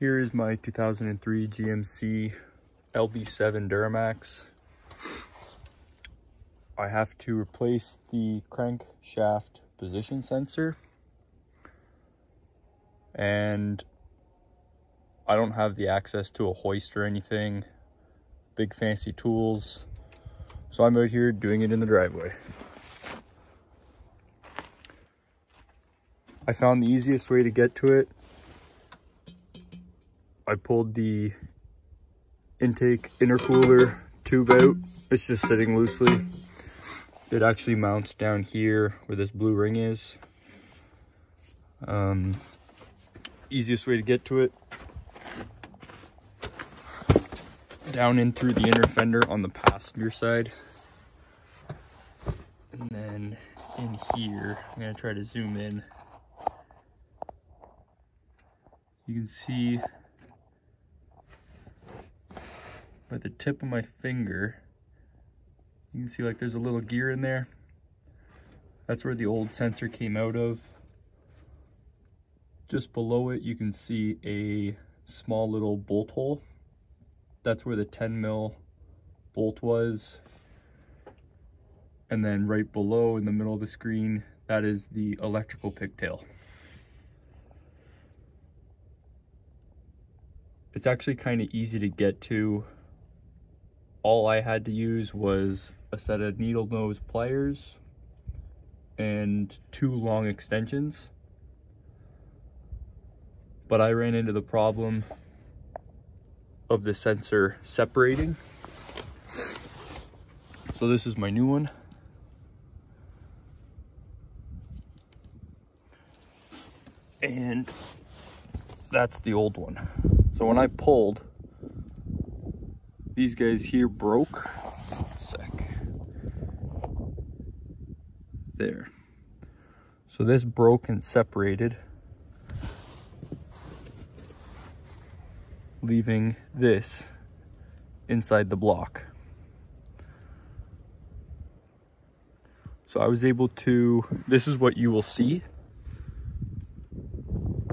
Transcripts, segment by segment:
Here is my 2003 GMC LB7 Duramax. I have to replace the crankshaft position sensor. And I don't have the access to a hoist or anything, big fancy tools. So I'm out here doing it in the driveway. I found the easiest way to get to it. I pulled the intake intercooler tube out. It's just sitting loosely. It actually mounts down here where this blue ring is. Um, easiest way to get to it. Down in through the inner fender on the passenger side. And then in here, I'm gonna try to zoom in. You can see by the tip of my finger, you can see like there's a little gear in there. That's where the old sensor came out of. Just below it, you can see a small little bolt hole. That's where the 10 mil bolt was. And then right below in the middle of the screen, that is the electrical pigtail. It's actually kind of easy to get to. All I had to use was a set of needle nose pliers and two long extensions. But I ran into the problem of the sensor separating. So this is my new one. And that's the old one. So when I pulled, these guys here broke. sec. There. So this broke and separated, leaving this inside the block. So I was able to, this is what you will see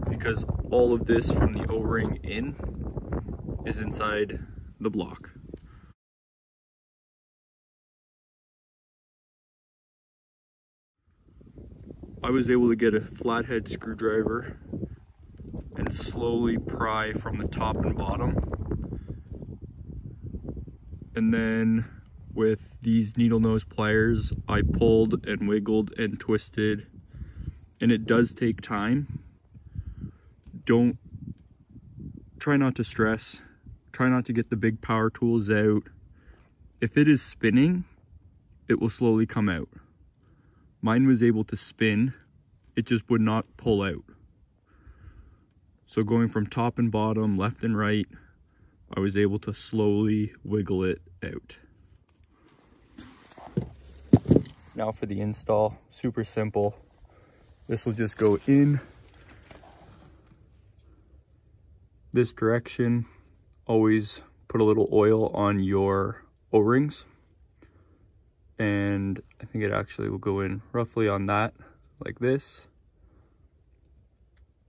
because all of this from the O-ring in is inside the block. I was able to get a flathead screwdriver and slowly pry from the top and bottom. And then with these needle nose pliers, I pulled and wiggled and twisted. And it does take time don't try not to stress try not to get the big power tools out. If it is spinning it will slowly come out. Mine was able to spin. It just would not pull out. So going from top and bottom left and right I was able to slowly wiggle it out. Now for the install. Super simple. This will just go in this direction, always put a little oil on your O-rings. And I think it actually will go in roughly on that, like this.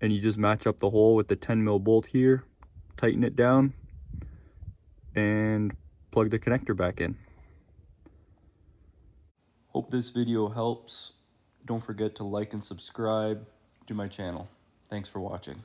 And you just match up the hole with the 10 mil bolt here, tighten it down, and plug the connector back in. Hope this video helps. Don't forget to like and subscribe to my channel. Thanks for watching.